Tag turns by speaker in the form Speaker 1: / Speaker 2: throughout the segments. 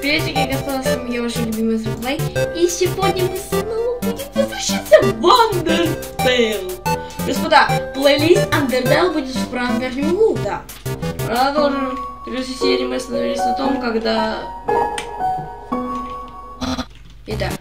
Speaker 1: Приветики, господа, с вами я, ваша любимая Светлай. И сегодня мы снова будем возвращаться в Undertale. Господа, плейлист Undertale будет в правом да. Продолжим. В предыдущей серии мы остановились на том, когда... Итак.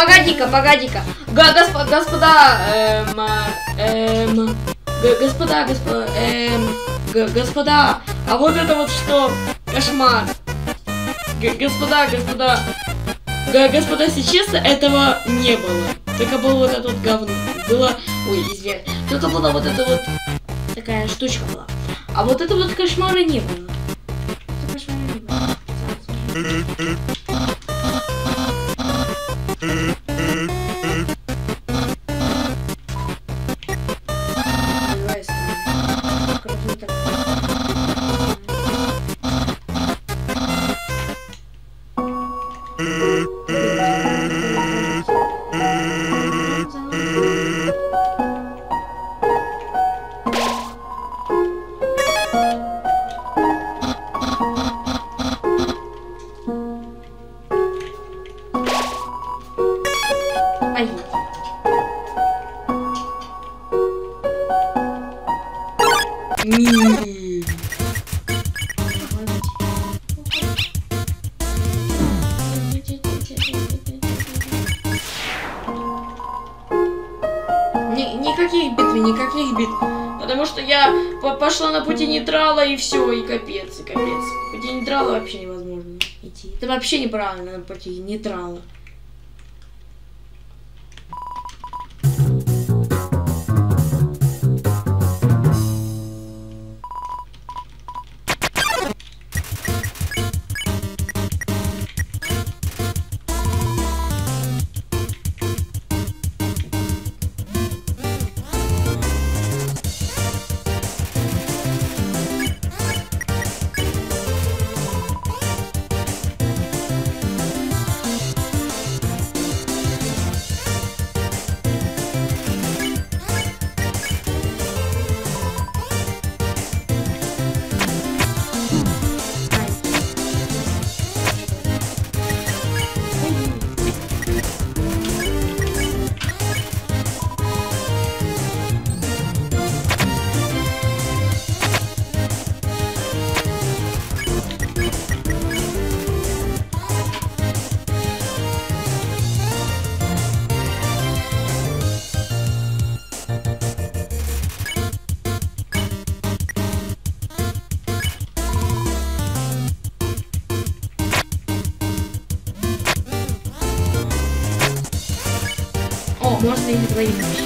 Speaker 1: Погоди-ка, погоди-ка. Га- госпо- господа, эм, эм, г- господа, господа, эм, господа, а вот это вот что? Кошмар. Господа, господа, господа, если честно, этого не было. Только было вот это вот говно. Было, ой, извиняюсь, только была вот эта вот такая штучка была. А вот это вот кошмара не было. Кошмара не было. драла, и все, и капец, и капец. По нейтрала вообще невозможно идти. Это вообще неправильно, надо пойти нейтрала. leaves.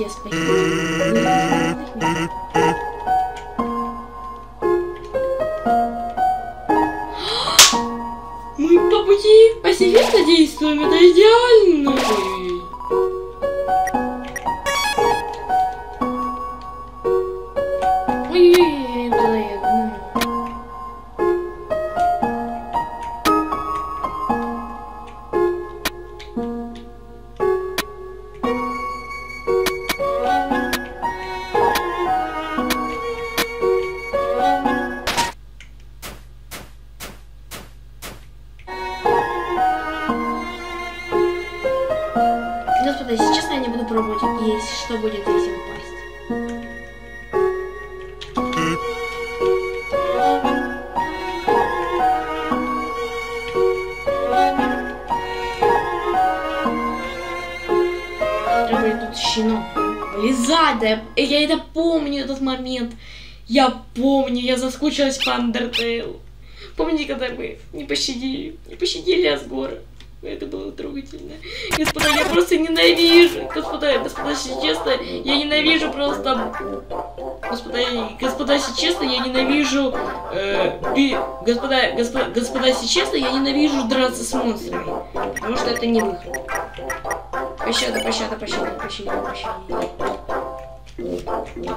Speaker 1: где спрятать. Мы по пути по секрету действуем, это идеально! Я заскучилась по Undertale. Помните, когда мы не пощадили, не пощадили Асгора? Это было трогательно. Господа, я просто ненавижу. Господа, господа, если честно, я ненавижу просто... Господа, я- господа, если честно, я ненавижу... э, би- Господа, господа, господа, если честно, я ненавижу драться с монстрами. Потому что это не выход. Пощада, пощада, пощада, пощада, пощада. Дайте мне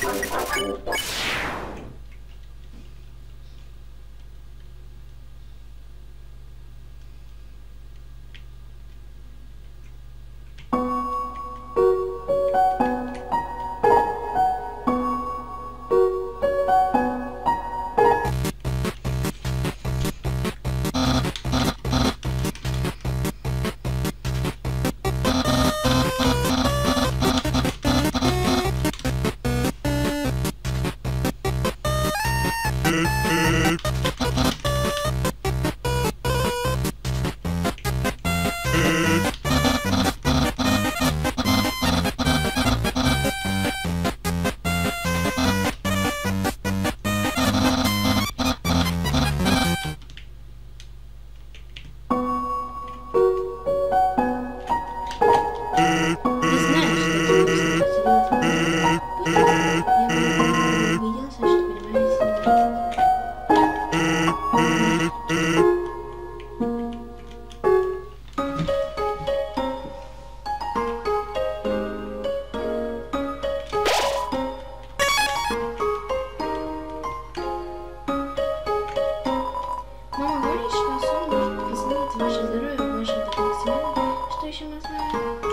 Speaker 1: シュッ。Мама говорит, что сон может изменить ваше здоровье, ваше максимально. Что еще мы знаем?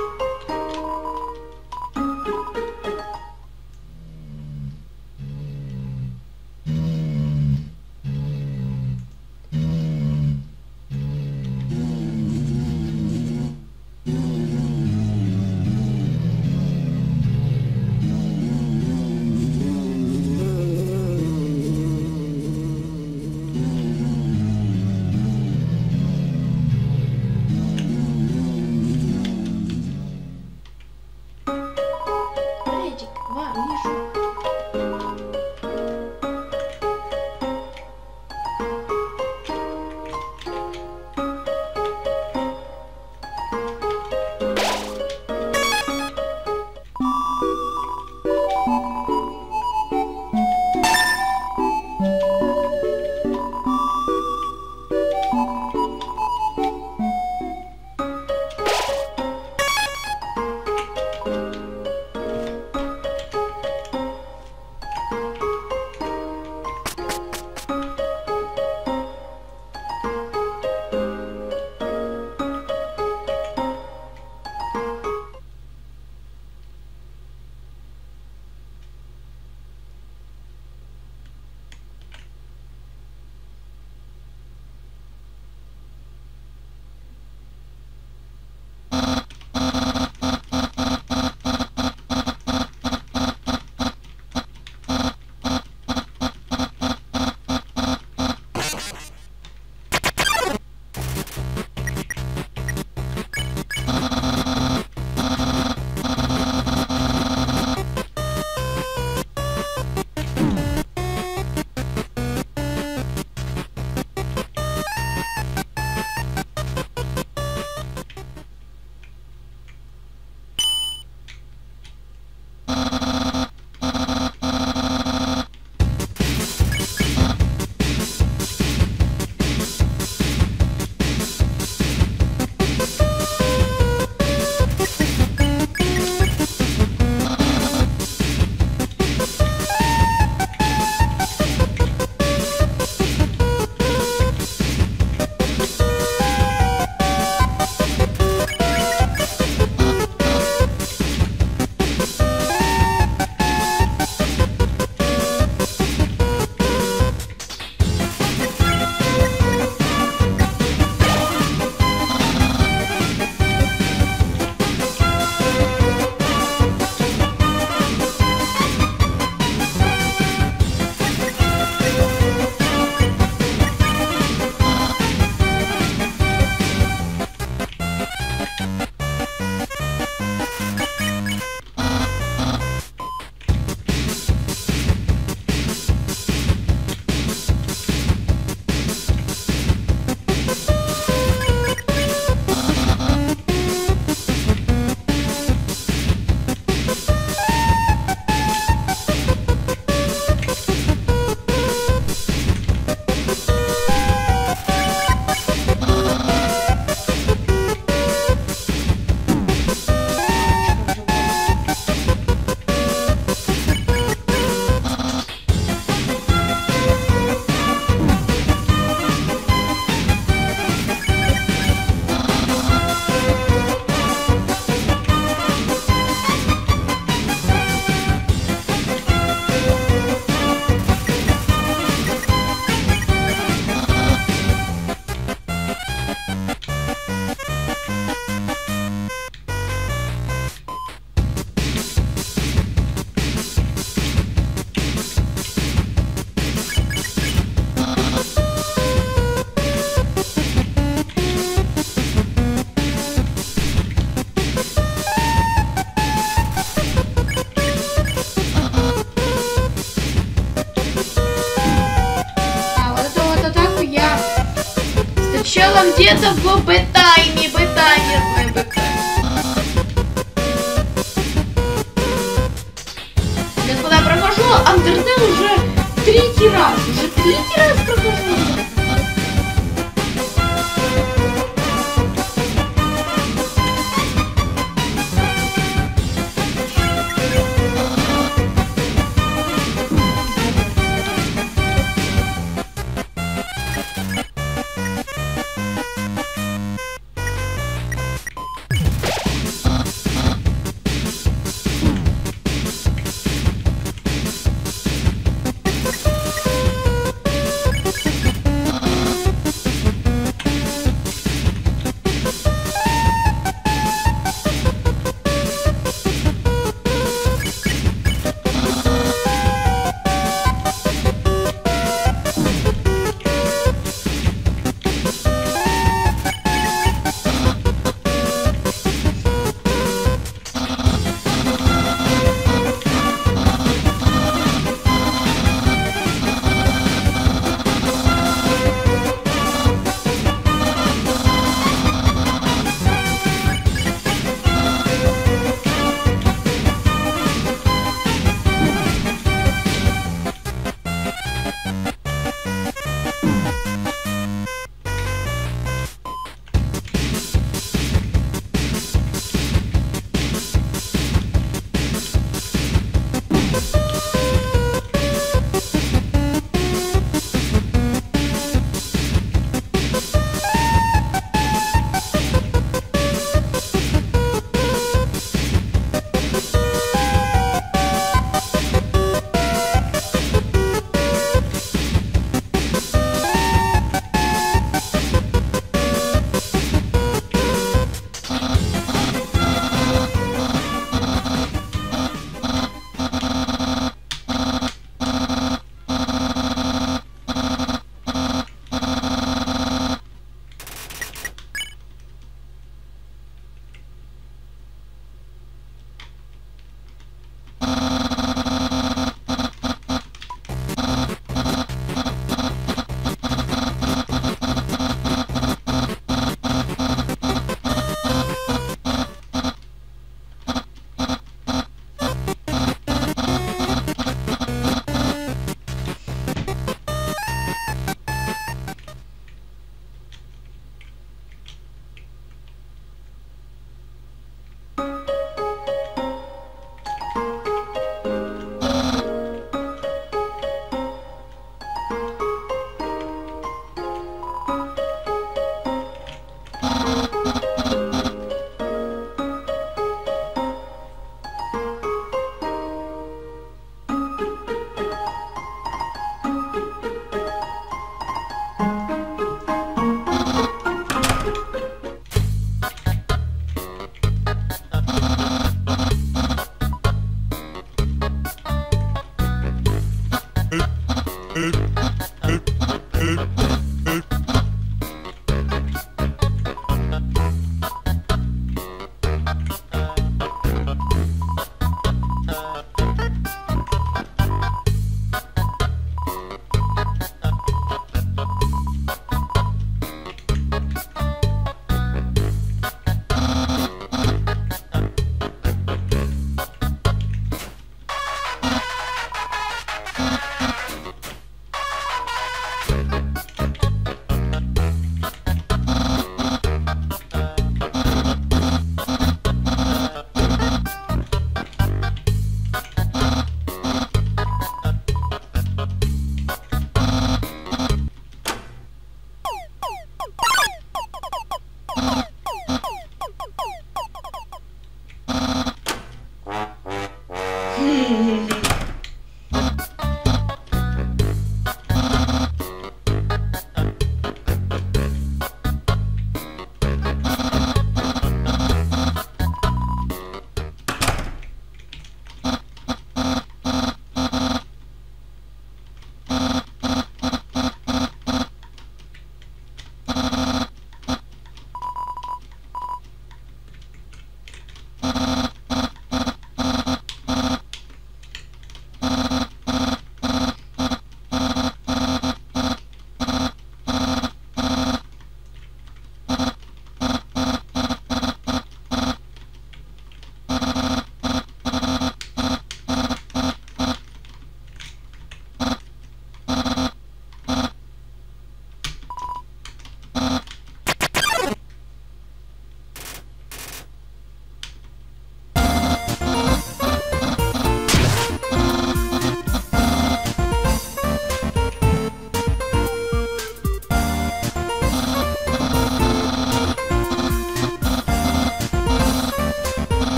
Speaker 1: Где-то в бетайме, бетаймерной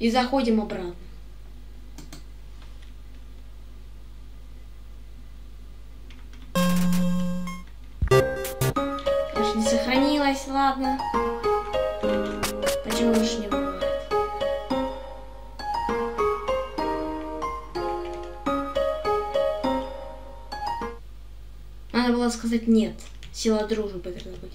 Speaker 1: и заходим обратно. Конечно, не сохранилось, ладно. Почему уж не бывает? Надо было сказать нет. Сила дружбы тогда будет.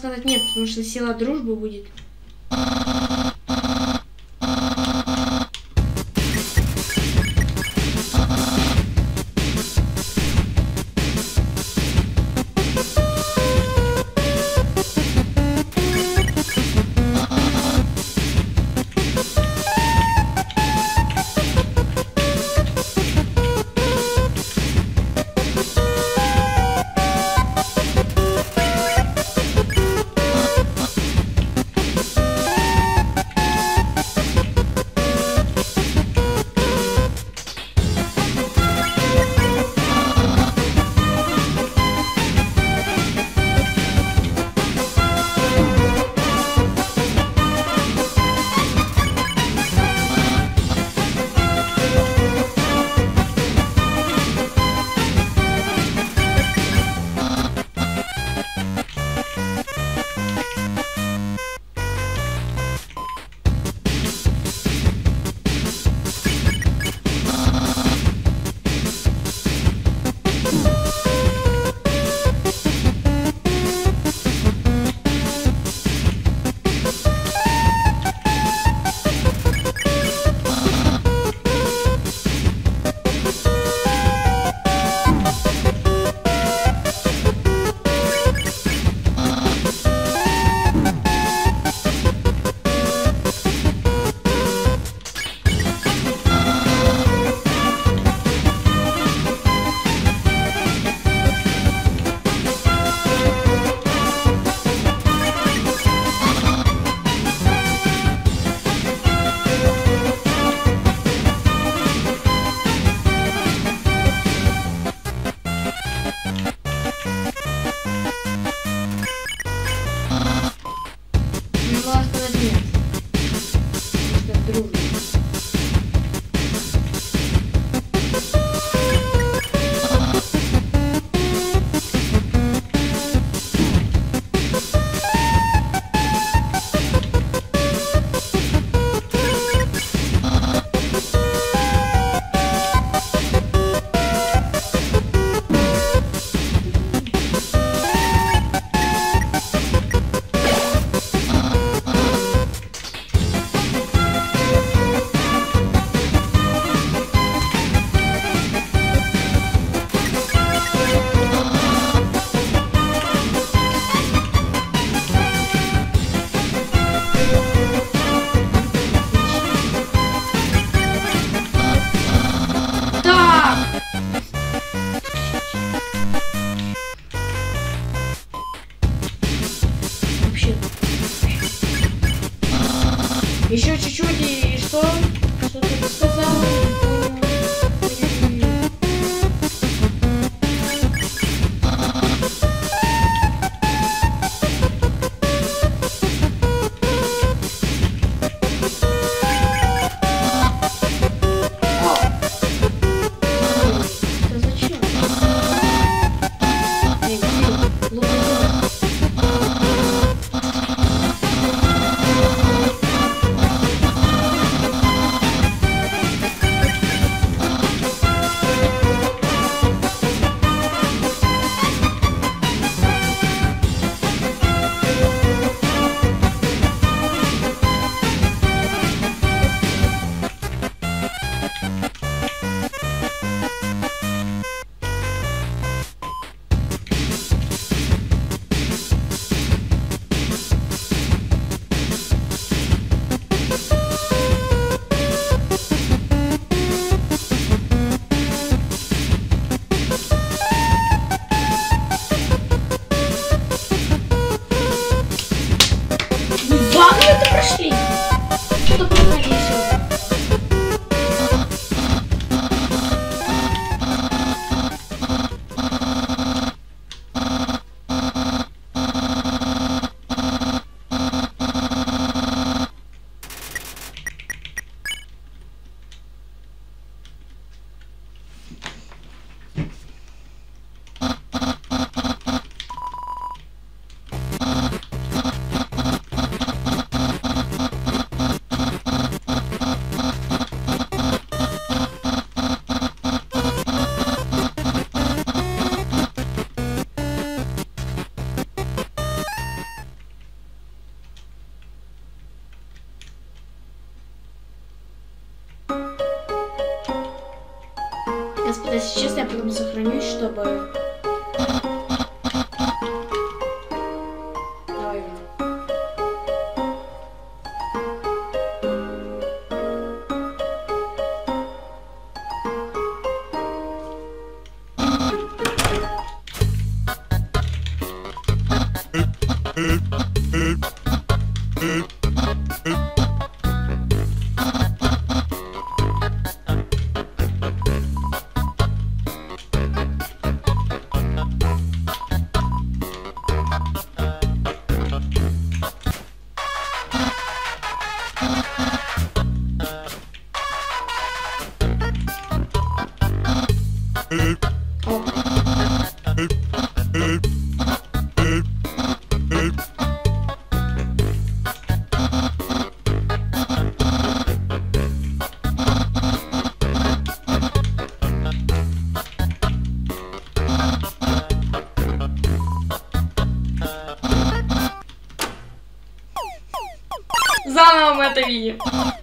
Speaker 1: Сказать нет, потому что сила дружбы будет. fuck.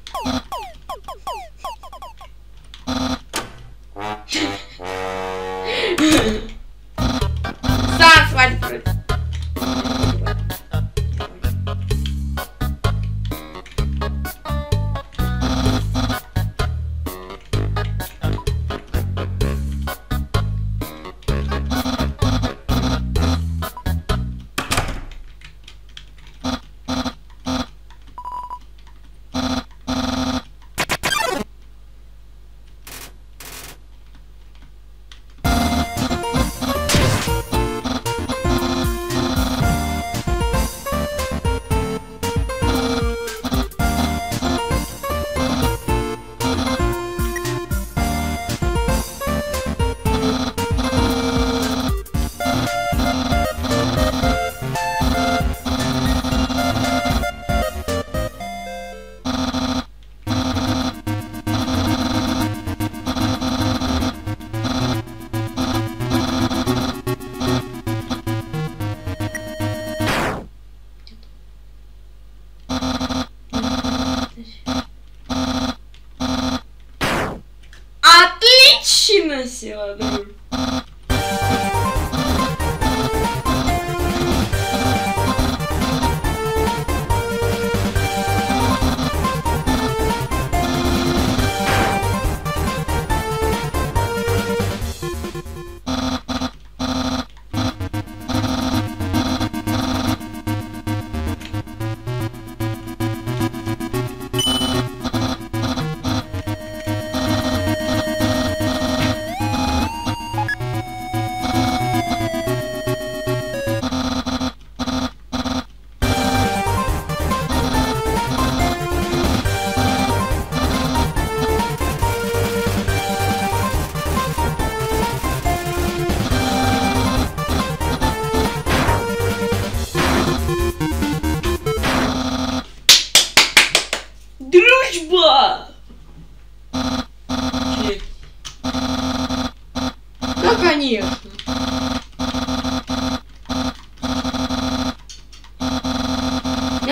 Speaker 1: 希了都是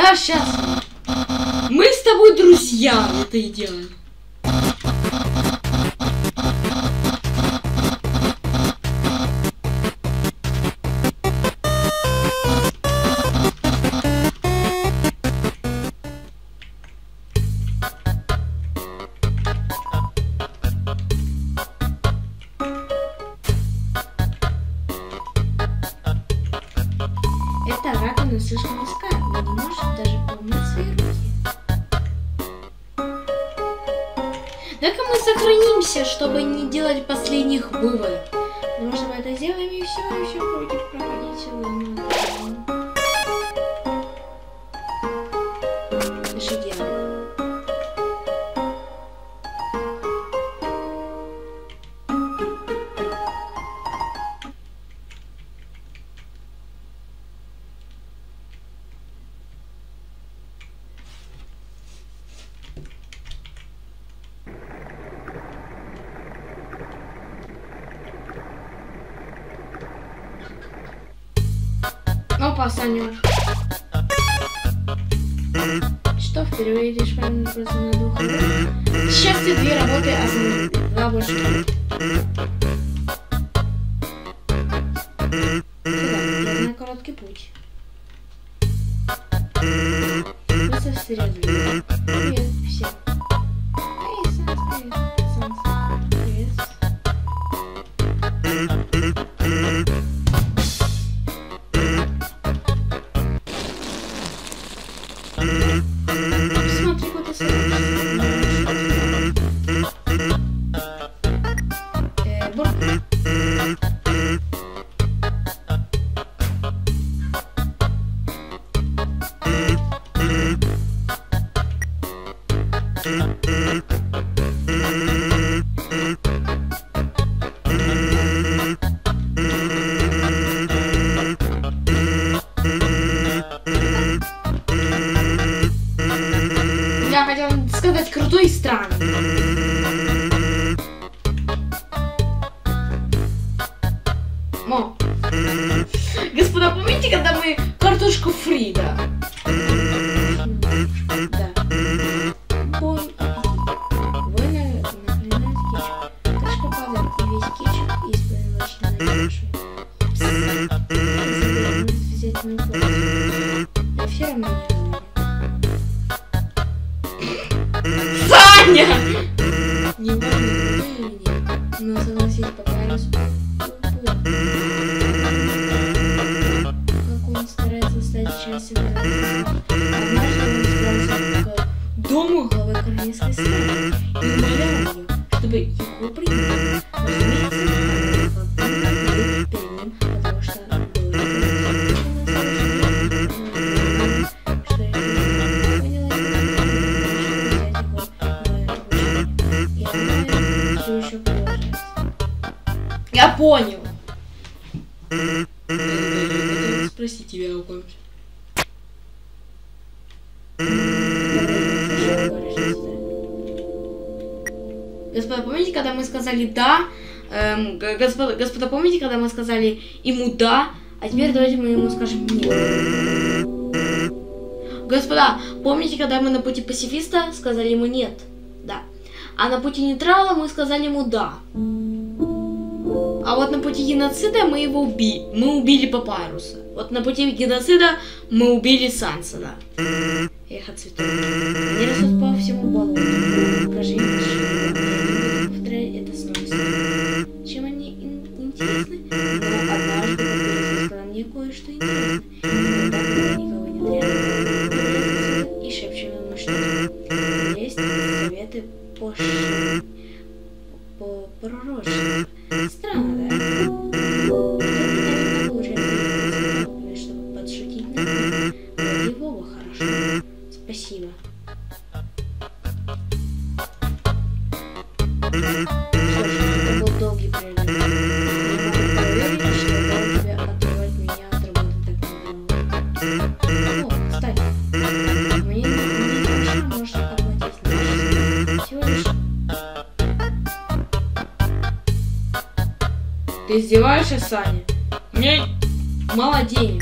Speaker 1: Да, сейчас. Мы с тобой друзья, это и делаем. Что впервые идешь по просто на двух счастью, две работы, не два больше. Сюда, на короткий путь. Просто серьезно. Привет всем. Эй, Санс, привет. Санс, привет. Господа, господа, помните, когда мы сказали ему да? А теперь давайте мы ему скажем нет. Господа, помните, когда мы на пути пацифиста сказали ему нет? Да. А на пути нейтрала мы сказали ему да. А вот на пути геноцида мы его убили. Мы убили Папайруса. Вот на пути геноцида мы убили Санса, да. Эхо цветов. Они растут по всему болоту. Покажи им что это снова. Интересны? Но однажды Папайрус сказал мне кое-что интересное. Никого нет рядом. И шепчем ему что есть советы по по пророчеству. Странно, да? Издеваешься, Саня? У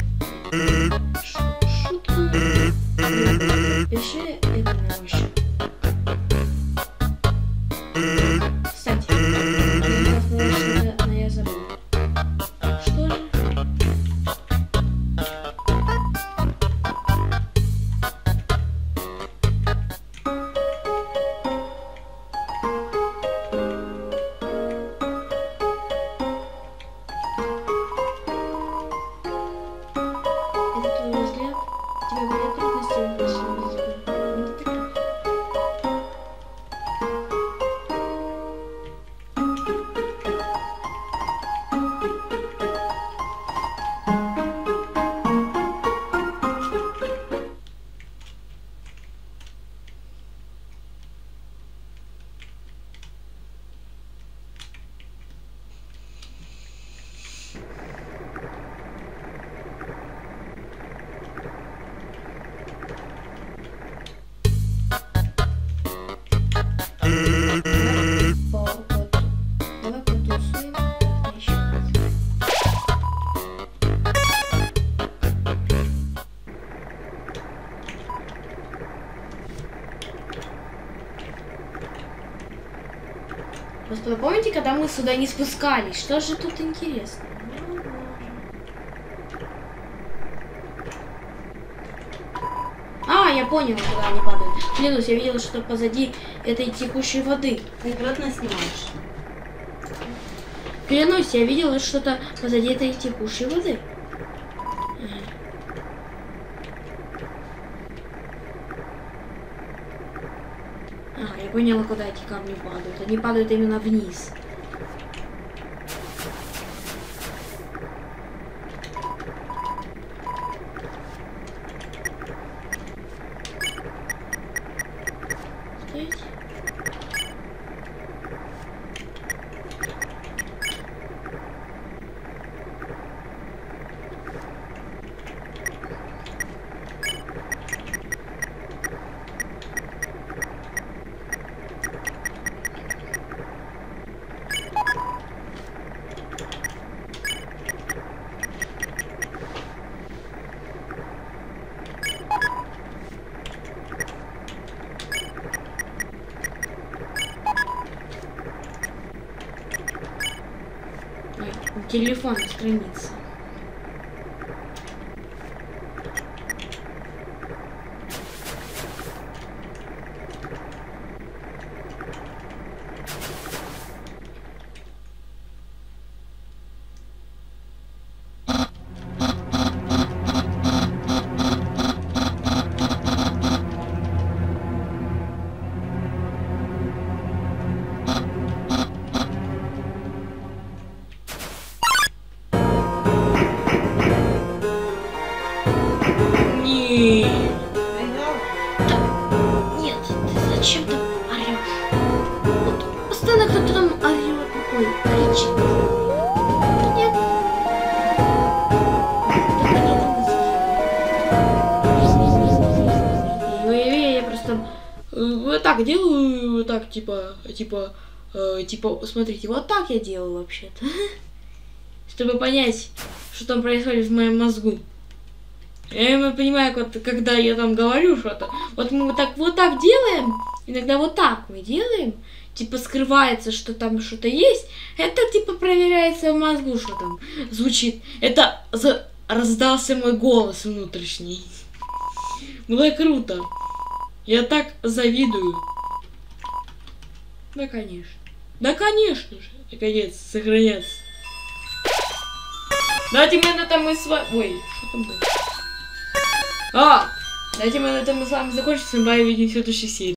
Speaker 1: когда мы сюда не спускались? Что же тут интересно? А, я понял, куда они падают. Клянусь, я видела, что позади этой текущей воды.
Speaker 2: Ты кратно снимаешь.
Speaker 1: Клянусь, я видела что-то позади этой текущей воды. А, я поняла, куда эти камни падают. Они падают именно вниз. premissa. Типа, э, типа, смотрите, вот так я делаю вообще-то. Чтобы понять, что там происходит в моем мозгу. Я понимаю, вот, когда я там говорю что-то. Вот мы вот так вот так делаем, иногда вот так мы делаем, типа скрывается, что там что-то есть. Это типа проверяется в мозгу, что там звучит. Это за- раздался мой голос внутренний. Было круто. Я так завидую. Да, конечно. Да, конечно же. Наконец, сохраняться. Давайте мы на этом мы с вами... Ой, что там было? А! Давайте мы на этом мы с вами закончим. С вами увидимся в следующей серии.